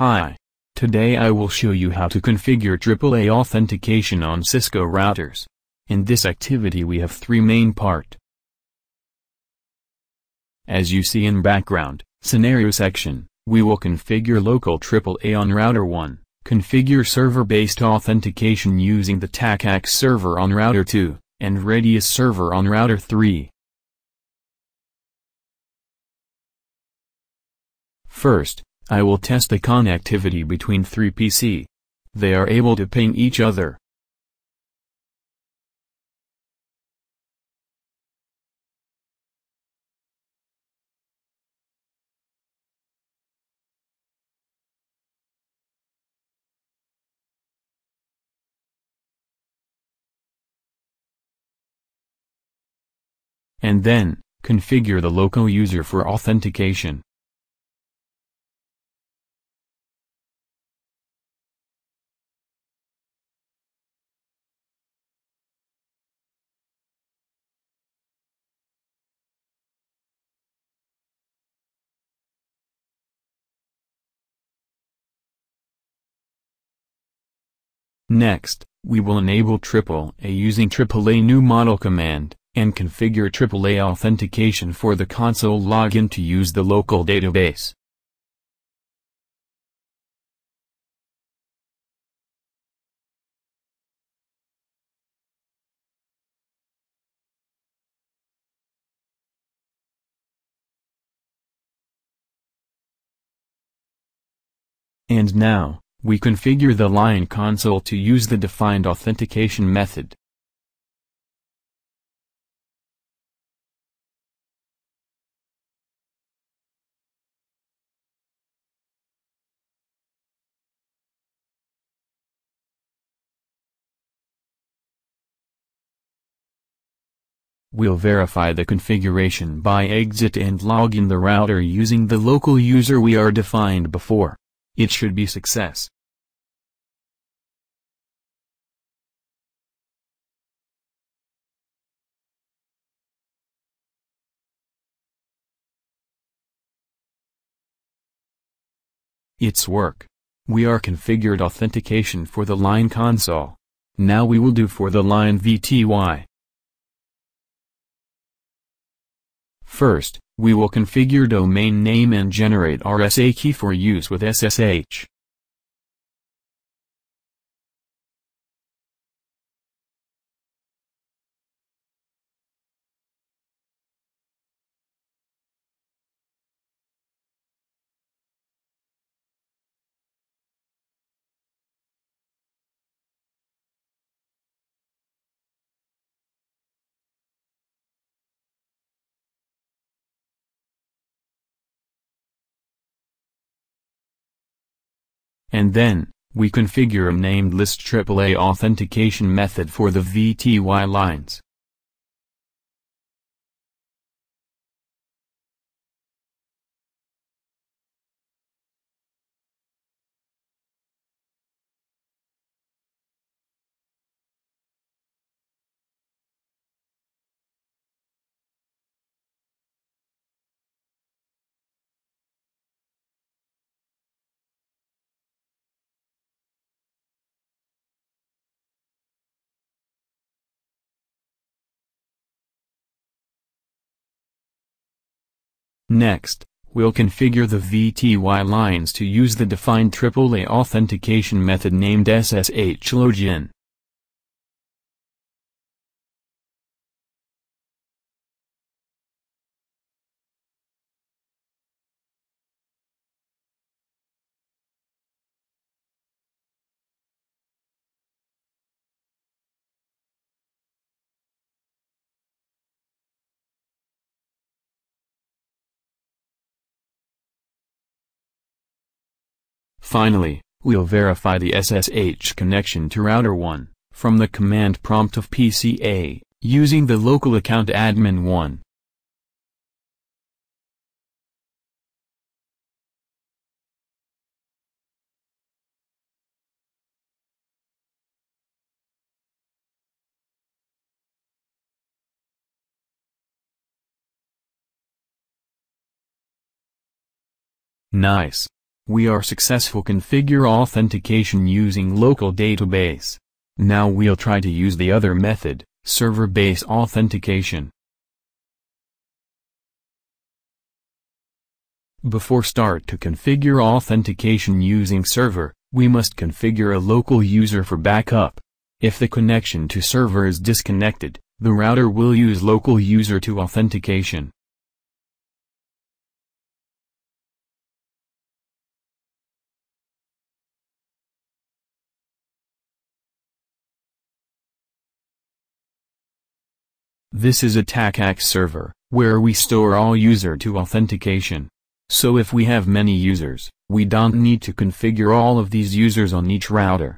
Hi. Today I will show you how to configure AAA authentication on Cisco routers. In this activity we have three main part. As you see in background, scenario section, we will configure local AAA on router 1, configure server-based authentication using the TACACS server on router 2, and Radius server on router 3. First, I will test the connectivity between three PC. They are able to ping each other. And then, configure the local user for authentication. Next, we will enable AAA using AAA new model command, and configure AAA authentication for the console login to use the local database. And now, we configure the line console to use the defined authentication method. We'll verify the configuration by exit and log in the router using the local user we are defined before. It should be success. It's work. We are configured authentication for the line console. Now we will do for the line VTY. First, we will configure domain name and generate RSA key for use with SSH. And then, we configure a named list AAA authentication method for the VTY lines. Next, we'll configure the VTY lines to use the defined AAA authentication method named SSH login. Finally, we'll verify the SSH connection to router 1, from the command prompt of PCA, using the local account admin 1. Nice. We are successful configure authentication using local database. Now we'll try to use the other method, server-based authentication. Before start to configure authentication using server, we must configure a local user for backup. If the connection to server is disconnected, the router will use local user to authentication. This is a TACACS server, where we store all user to authentication. So if we have many users, we don't need to configure all of these users on each router.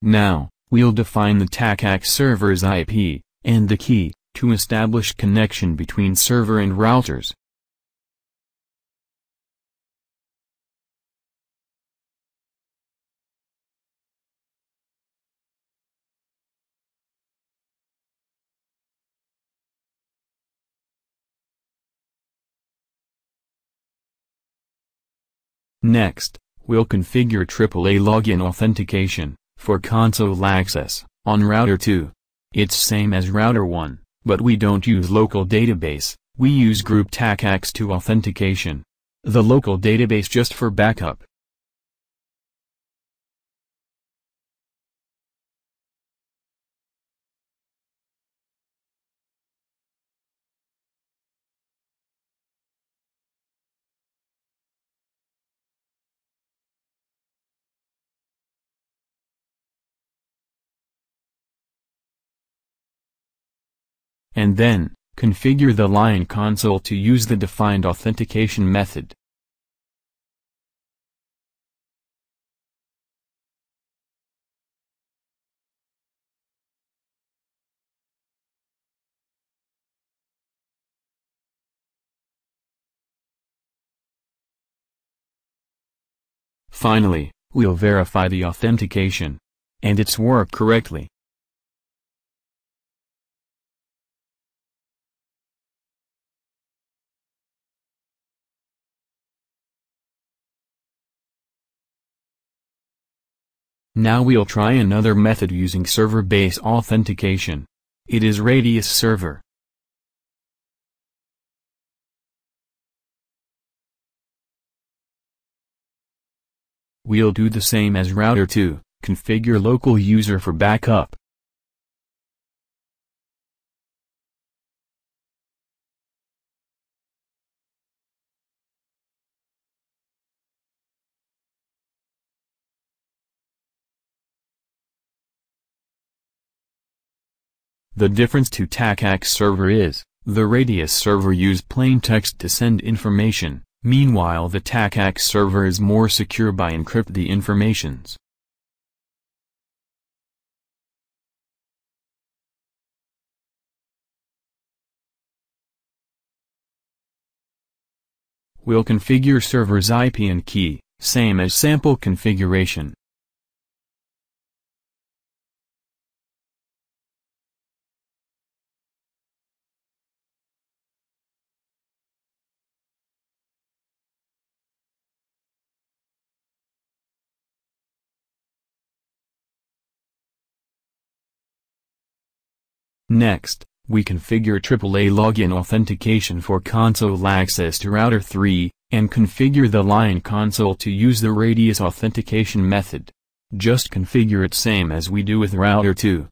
Now, we'll define the TACACS server's IP, and the key, to establish connection between server and routers. Next, we'll configure AAA login authentication, for console access, on router 2. It's same as router 1, but we don't use local database, we use group TACACS to authentication. The local database just for backup. And then, configure the line console to use the defined authentication method. Finally, we'll verify the authentication. And it's work correctly. Now we'll try another method using server-based authentication. It is Radius Server. We'll do the same as router 2, configure local user for backup. The difference to TACACS server is, the Radius server use plain text to send information, meanwhile the TACACS server is more secure by encrypt the informations. We'll configure server's IP and key, same as sample configuration. Next, we configure AAA login authentication for console access to router 3, and configure the line console to use the radius authentication method. Just configure it same as we do with router 2.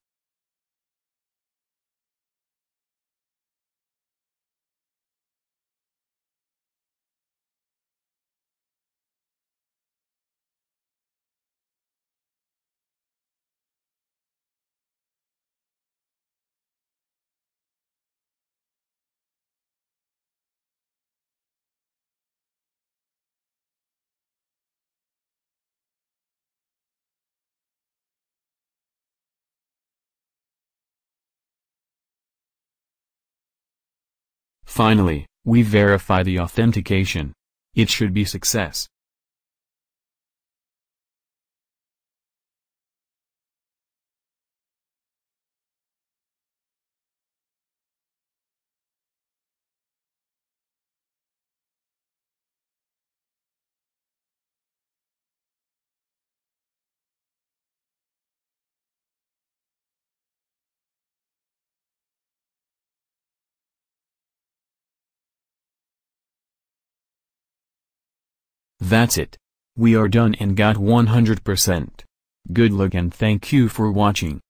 Finally, we verify the authentication. It should be success. That's it. We are done and got 100%. Good luck and thank you for watching.